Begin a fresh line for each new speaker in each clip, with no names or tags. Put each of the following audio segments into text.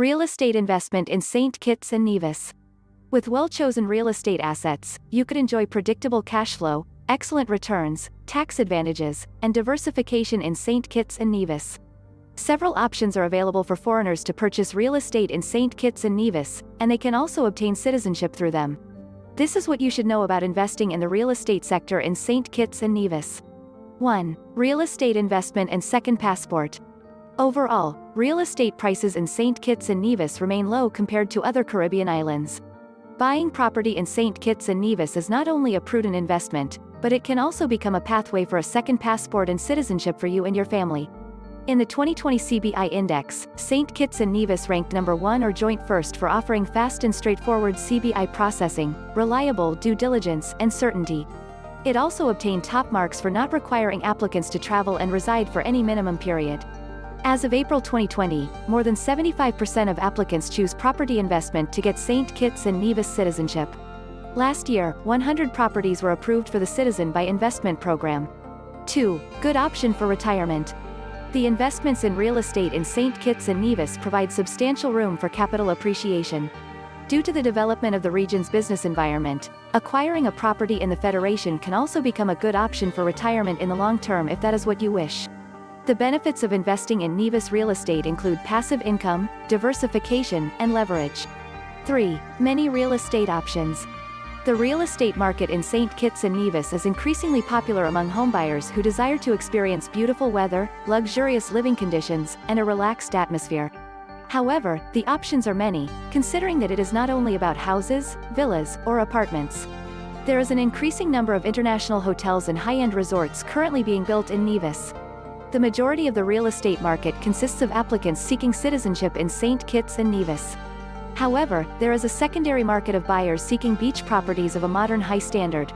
Real estate investment in St. Kitts and Nevis. With well-chosen real estate assets, you could enjoy predictable cash flow, excellent returns, tax advantages, and diversification in St. Kitts and Nevis. Several options are available for foreigners to purchase real estate in St. Kitts and Nevis, and they can also obtain citizenship through them. This is what you should know about investing in the real estate sector in St. Kitts and Nevis. 1. Real estate investment and second passport. Overall, real estate prices in St. Kitts and Nevis remain low compared to other Caribbean islands. Buying property in St. Kitts and Nevis is not only a prudent investment, but it can also become a pathway for a second passport and citizenship for you and your family. In the 2020 CBI Index, St. Kitts and Nevis ranked number one or joint first for offering fast and straightforward CBI processing, reliable due diligence, and certainty. It also obtained top marks for not requiring applicants to travel and reside for any minimum period. As of April 2020, more than 75% of applicants choose property investment to get St. Kitts and Nevis citizenship. Last year, 100 properties were approved for the Citizen by Investment Program. 2. Good option for retirement. The investments in real estate in St. Kitts and Nevis provide substantial room for capital appreciation. Due to the development of the region's business environment, acquiring a property in the Federation can also become a good option for retirement in the long term if that is what you wish. The benefits of investing in Nevis real estate include passive income, diversification, and leverage. 3. Many real estate options. The real estate market in St. Kitts and Nevis is increasingly popular among homebuyers who desire to experience beautiful weather, luxurious living conditions, and a relaxed atmosphere. However, the options are many, considering that it is not only about houses, villas, or apartments. There is an increasing number of international hotels and high-end resorts currently being built in Nevis. The majority of the real estate market consists of applicants seeking citizenship in St. Kitts and Nevis. However, there is a secondary market of buyers seeking beach properties of a modern high standard.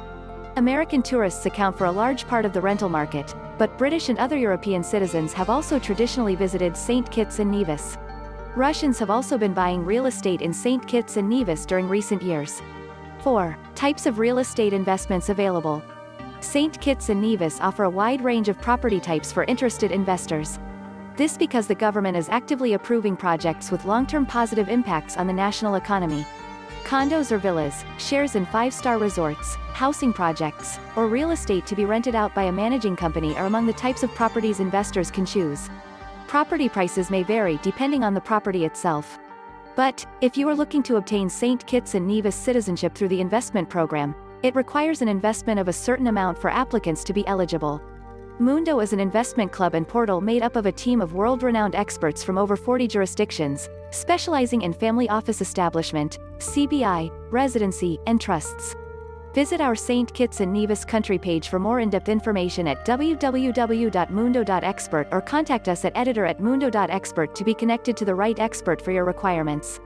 American tourists account for a large part of the rental market, but British and other European citizens have also traditionally visited St. Kitts and Nevis. Russians have also been buying real estate in St. Kitts and Nevis during recent years. 4. Types of real estate investments available. St. Kitts and Nevis offer a wide range of property types for interested investors. This because the government is actively approving projects with long-term positive impacts on the national economy. Condos or villas, shares in five-star resorts, housing projects, or real estate to be rented out by a managing company are among the types of properties investors can choose. Property prices may vary depending on the property itself. But, if you are looking to obtain St. Kitts and Nevis citizenship through the investment program, it requires an investment of a certain amount for applicants to be eligible. Mundo is an investment club and portal made up of a team of world-renowned experts from over 40 jurisdictions, specializing in family office establishment, CBI, residency, and trusts. Visit our St. Kitts and Nevis country page for more in-depth information at www.mundo.expert or contact us at editor at mundo.expert to be connected to the right expert for your requirements.